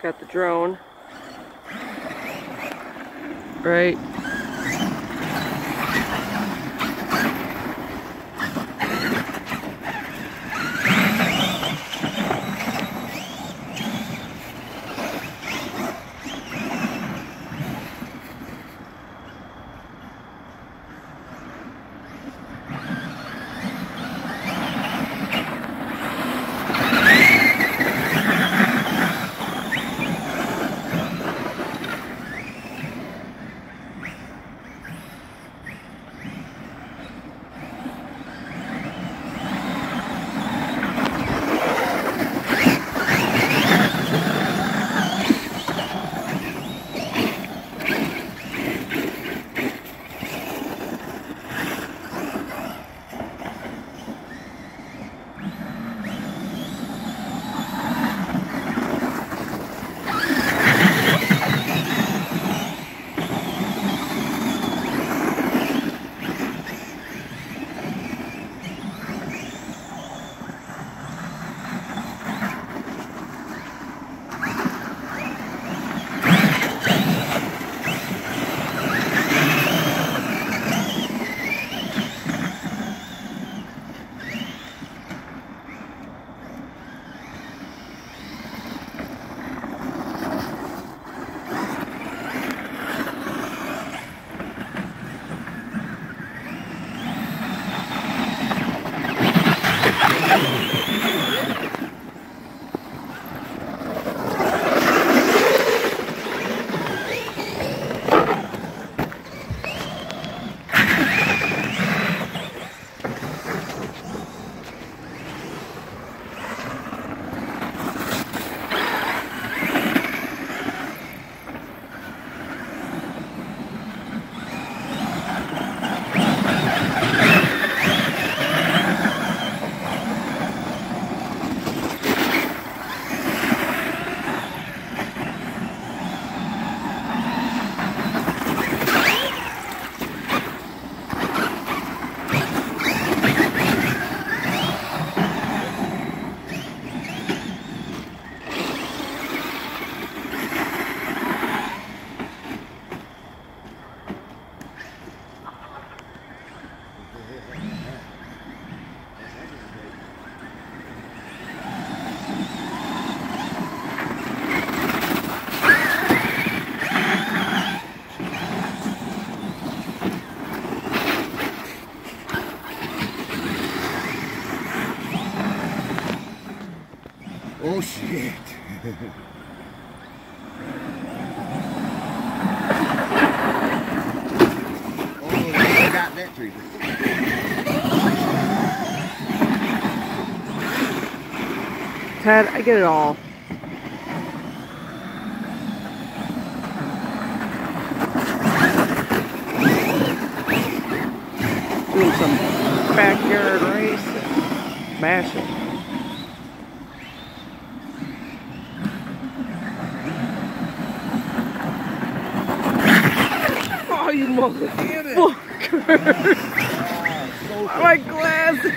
Got the drone. Right. Oh shit. oh, I got that tree. Ted, I get it all. Doing some backyard racing. Mashing. Oh, motherfucker! My glasses!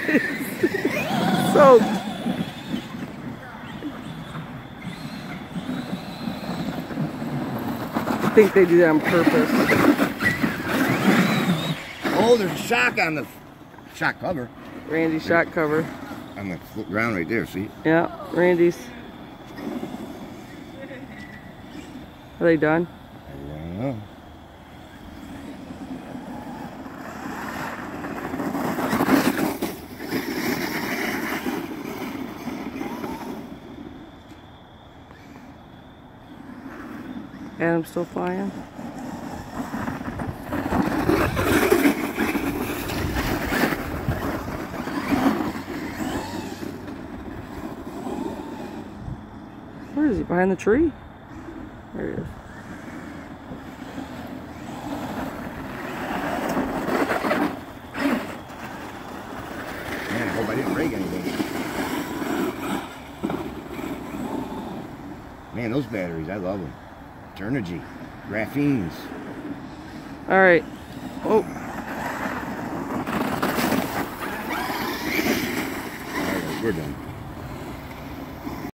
so I think they do that on purpose. Oh, there's a shock on the shock cover. Randy's shock cover. On the ground right there, see? Yeah, Randy's. Are they done? I don't know. Adam's still flying? Where is he? Behind the tree? There he is. Man, I hope I didn't break anything. Man, those batteries, I love them. Turnigy, graphenes. All right. Oh, All right, we're done.